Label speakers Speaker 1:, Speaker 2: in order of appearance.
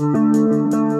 Speaker 1: Música